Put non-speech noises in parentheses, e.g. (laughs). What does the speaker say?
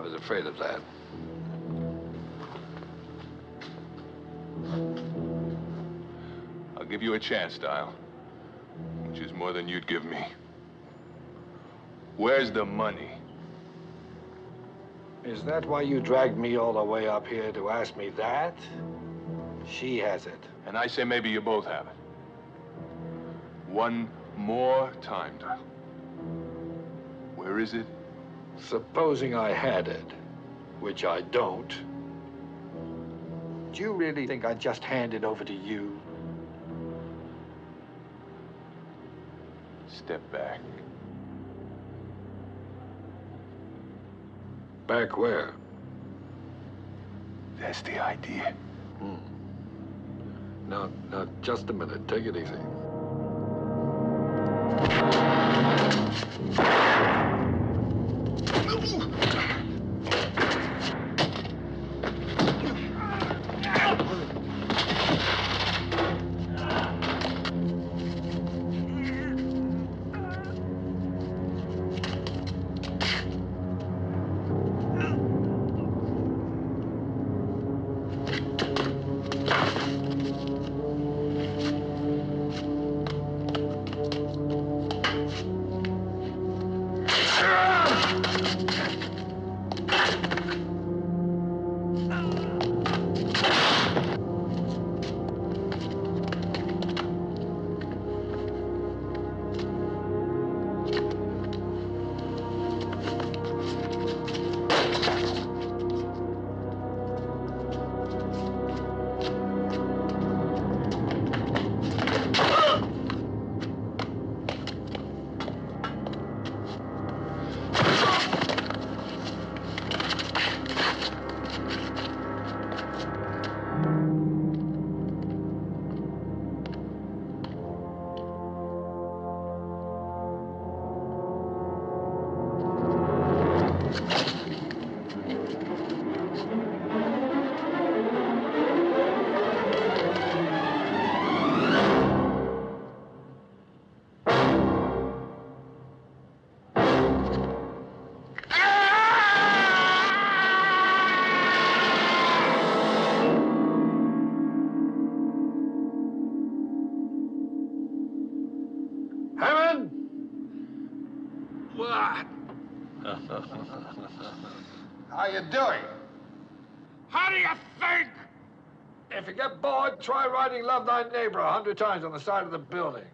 I was afraid of that. I'll give you a chance, Dyle. Which is more than you'd give me. Where's the money? Is that why you dragged me all the way up here to ask me that? She has it. And I say maybe you both have it. One more time, Dyle. Where is it? Supposing I had it, which I don't, do you really think I'd just hand it over to you? Step back. Back where? That's the idea. Hmm. Now, now, just a minute. Take it easy. Hammond! What? (laughs) How you doing? How do you think? If you get bored, try writing Love Thy Neighbor a hundred times on the side of the building.